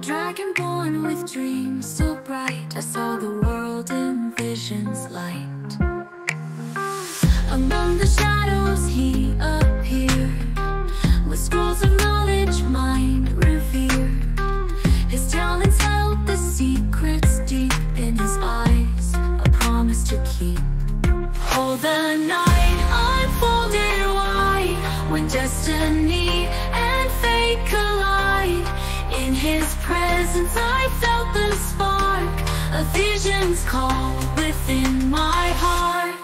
A dragon born with dreams so bright. I saw the world in visions light. Among the shadows he appeared With scrolls of knowledge mind revered. His talents held the secrets deep in his eyes A promise to keep. Oh, the night unfolded wide When destiny and fate collide. In his presence I felt the spark A vision's call within my heart.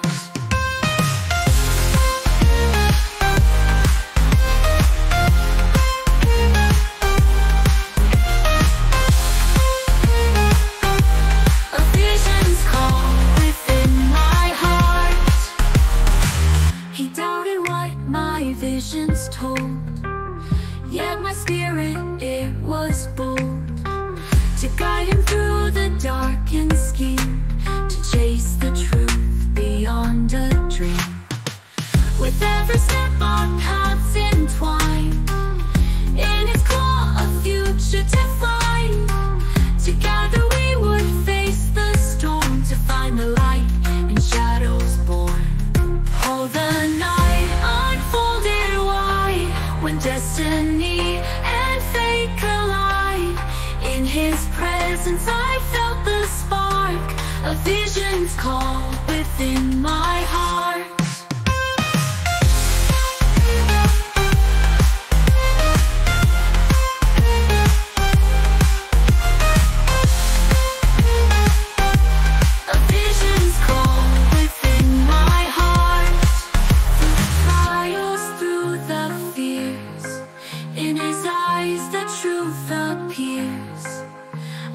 A vision's call within my heart. He doubted what my visions told Yet my spirit, it was him through the darkened scheme To chase the truth beyond a dream. With every step our paths entwine In its claw a future find Together we would face the storm To find the light in shadows born. Oh, the night unfolded wide When destiny his presence I felt the spark A vision's call within my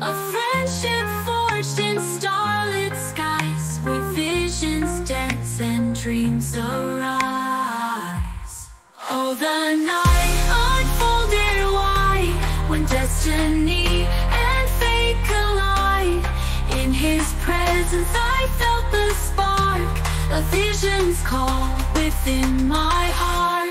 A friendship forged in starlit skies Where visions dance and dreams arise. Oh, the night unfolded wide When destiny and fate collide. In his presence I felt the spark A vision's call within my heart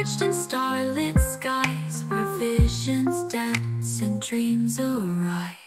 in starlit skies Where visions dance and dreams arise